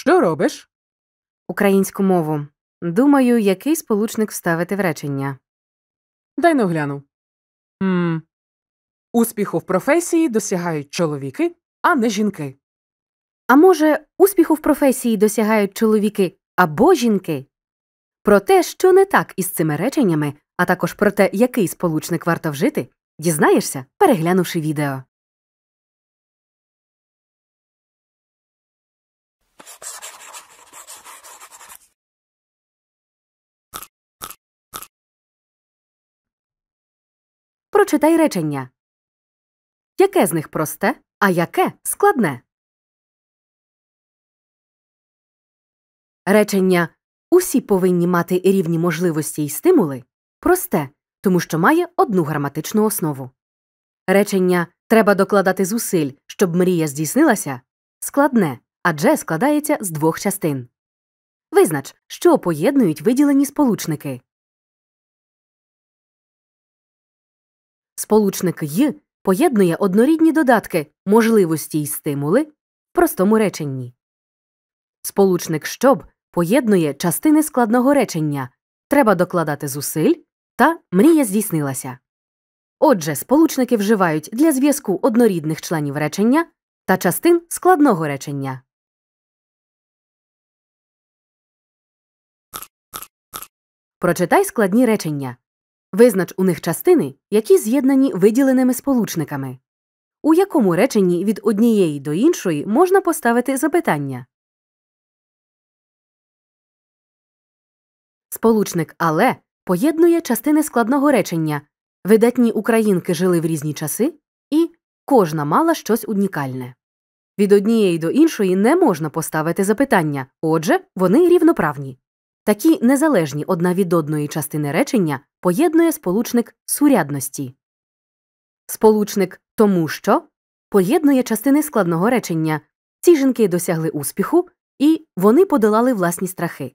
Що робиш? Українську мову. Думаю, який сполучник вставити в речення. Дай но гляну. м Успіху в професії досягають чоловіки, а не жінки. А може, успіху в професії досягають чоловіки або жінки? Про те, що не так із цими реченнями, а також про те, який сполучник варто вжити, дізнаєшся, переглянувши відео. Прочитай речення. Яке з них просте, а яке складне? Речення Усі повинні мати рівні можливості й стимули просте, тому що має одну граматичну основу. Речення Треба докладати зусиль, щоб мрія здійснилася складне, адже складається з двох частин. Визнач, що поєднують виділені сполучники. Сполучник «й» поєднує однорідні додатки можливості й стимули в простому реченні. Сполучник щоб поєднує частини складного речення треба докладати зусиль та мрія здійснилася. Отже, сполучники вживають для зв'язку однорідних членів речення та частин складного речення. Прочитай складні речення. Визнач у них частини, які з'єднані виділеними сполучниками. У якому реченні від однієї до іншої можна поставити запитання? Сполучник але поєднує частини складного речення видатні українки жили в різні часи і кожна мала щось унікальне. Від однієї до іншої не можна поставити запитання, отже, вони рівноправні. Такі незалежні одна від одної частини речення поєднує сполучник сурядності. Сполучник тому що поєднує частини складного речення ці жінки досягли успіху і вони подолали власні страхи.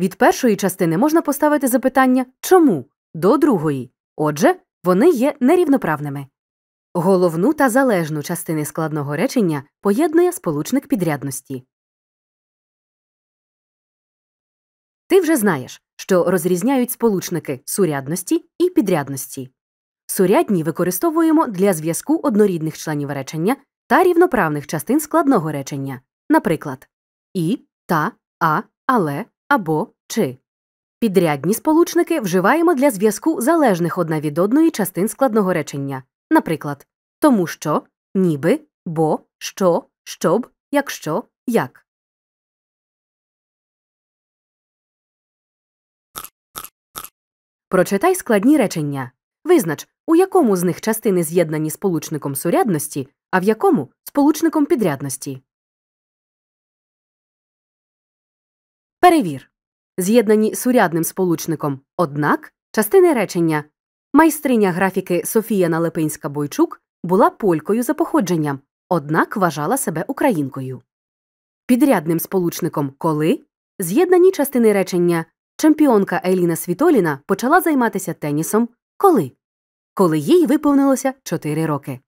Від першої частини можна поставити запитання чому до другої. Отже, вони є нерівноправними. Головну та залежну частини складного речення поєднує сполучник підрядності. Ти вже знаєш, що розрізняють сполучники сурядності і підрядності. Сурядні використовуємо для зв'язку однорідних членів речення та рівноправних частин складного речення, наприклад, і, та, а, але, або, чи. Підрядні сполучники вживаємо для зв'язку залежних одна від одної частин складного речення, наприклад, тому що, ніби, бо, що, щоб, якщо, як. Прочитай складні речення. Визнач, у якому з них частини з'єднані сполучником сурядності, а в якому сполучником підрядності. Перевір. З'єднані сурядним сполучником однак частини речення майстриня графіки Софія Налепинська Бойчук була полькою за походженням, однак вважала себе українкою. Підрядним сполучником коли з'єднані частини речення Чемпіонка Еліна Світоліна почала займатися тенісом коли? Коли їй виповнилося 4 роки.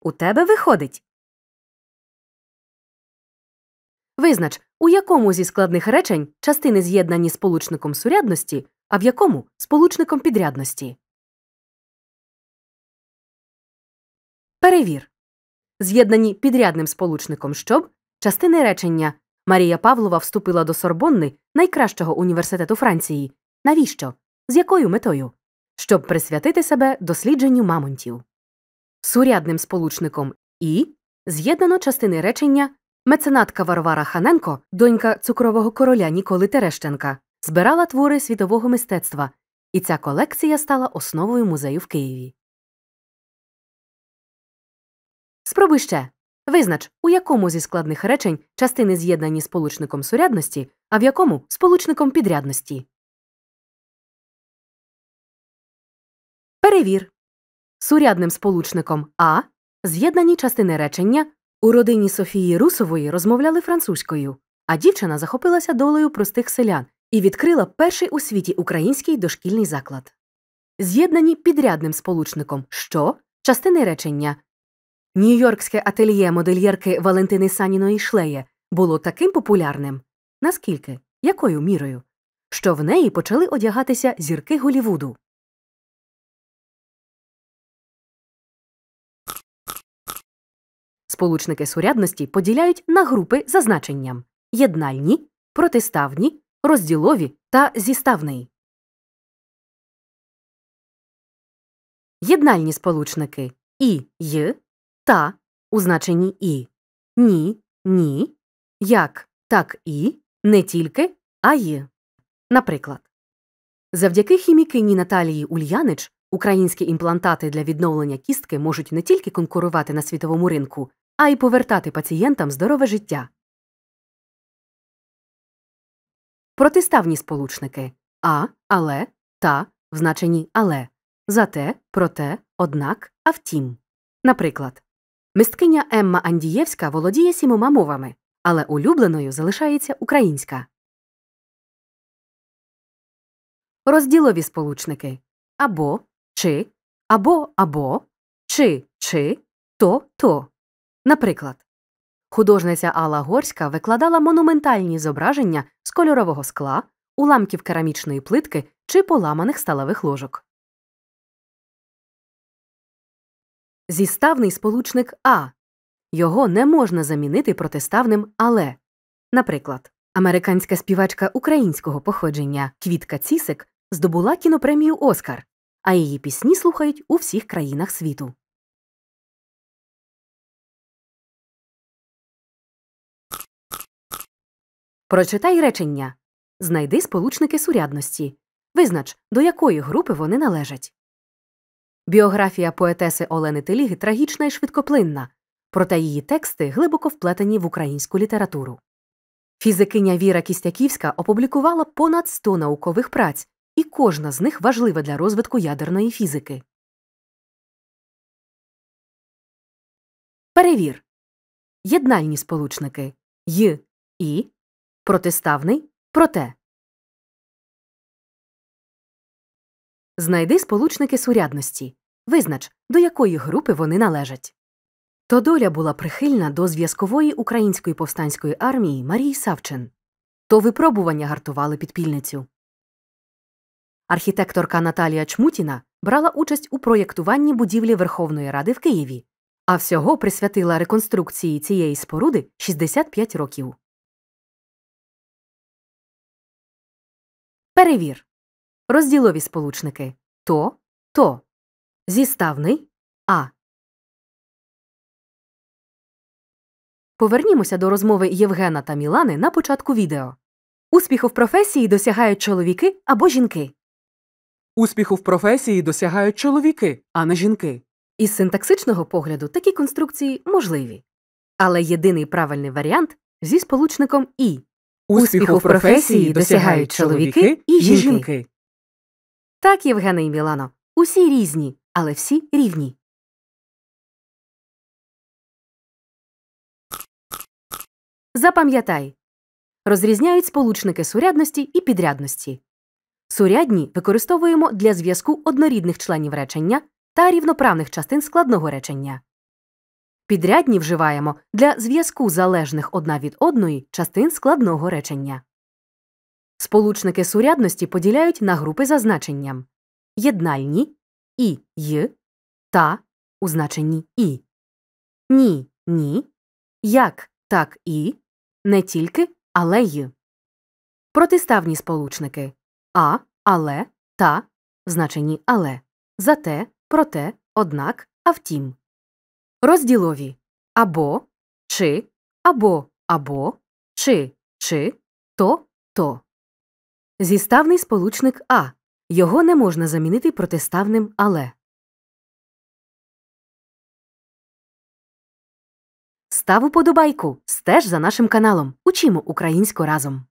У тебе виходить. Визнач, у якому зі складних речень частини з'єднані сполучником сурядності, а в якому сполучником підрядності. Перевір. З'єднані підрядним сполучником щоб частини речення Марія Павлова вступила до Сорбонни, найкращого університету Франції. Навіщо? З якою метою? Щоб присвятити себе дослідженню мамонтів. Сурядним сполучником і з'єднано частини речення меценатка Варвара Ханенко, донька цукрового короля Ніколи Терещенка, збирала твори світового мистецтва, і ця колекція стала основою музею в Києві. Спробуй ще. Визнач, у якому зі складних речень частини з'єднані сполучником сурядності, а в якому сполучником підрядності. Перевір. Сурядним сполучником А з'єднані частини речення у родині Софії Русової розмовляли французькою, а дівчина захопилася долею простих селян і відкрила перший у світі український дошкільний заклад. З'єднані підрядним сполучником що частини речення Нью-Йоркське ательє модельєрки Валентини Саніної Шлеє було таким популярним, наскільки, якою мірою, що в неї почали одягатися зірки Голівуду. Сполучники сурядності поділяють на групи за значенням єднальні, протиставні, розділові та зіставний. Єднальні сполучники і й, та у значенні і, ні, ні, як, так і, не тільки, а й. Наприклад, завдяки хімікині Наталії Ульянич українські імплантати для відновлення кістки можуть не тільки конкурувати на світовому ринку, а й повертати пацієнтам здорове життя. Протиставні сполучники а, але, та в значенні але, зате, проте, однак, а втім. Наприклад, мисткиня Емма Андієвська володіє сімома мовами, але улюбленою залишається українська. Розділові сполучники або, чи, або, або, чи, чи, то, то. Наприклад, художниця Алла Горська викладала монументальні зображення з кольорового скла, уламків керамічної плитки чи поламаних сталевих ложок. Зіставний сполучник А. Його не можна замінити протиставним але. Наприклад, американська співачка українського походження Квітка Цісик здобула кінопремію Оскар, а її пісні слухають у всіх країнах світу. Прочитай речення. Знайди сполучники сурядності. Визнач, до якої групи вони належать. Біографія поетеси Олени Теліги трагічна і швидкоплинна, проте її тексти глибоко вплетені в українську літературу. Фізикиня Віра Кістяківська опублікувала понад 100 наукових праць, і кожна з них важлива для розвитку ядерної фізики. Перевір. Єднальні сполучники й, і, протиставний, проте. Знайди сполучники сурядності. Визнач, до якої групи вони належать. То була прихильна до зв'язкової української повстанської армії Марії Савчин. То випробування гартували підпільницю. Архітекторка Наталія Чмутіна брала участь у проєктуванні будівлі Верховної Ради в Києві, а всього присвятила реконструкції цієї споруди 65 років. Перевір. Розділові сполучники то, то. Зіставний А. Повернімося до розмови Євгена та Мілани на початку відео. Успіху в професії досягають чоловіки або жінки. Успіху в професії досягають чоловіки, а не жінки. Із синтаксичного погляду такі конструкції можливі. Але єдиний правильний варіант зі сполучником і. Успіху в професії досягають чоловіки і жінки. Так, Євгене і Мілано, усі різні, але всі рівні. Запам'ятай розрізняють сполучники сурядності і підрядності. Сурядні використовуємо для зв'язку однорідних членів речення та рівноправних частин складного речення. Підрядні вживаємо для зв'язку залежних одна від одної частин складного речення. Сполучники сурядності поділяють на групи за значенням єднальні і й та у значенні і, ні, ні, як так і, не тільки, але й. Протиставні сполучники а, але, та в значенні але, зате, проте, однак, а втім. Розділові або, чи, або, або, чи, чи, то, то. Зіставний сполучник А. Його не можна замінити протиставним але. Став уподобайку. Стеж за нашим каналом. Учимо українську разом.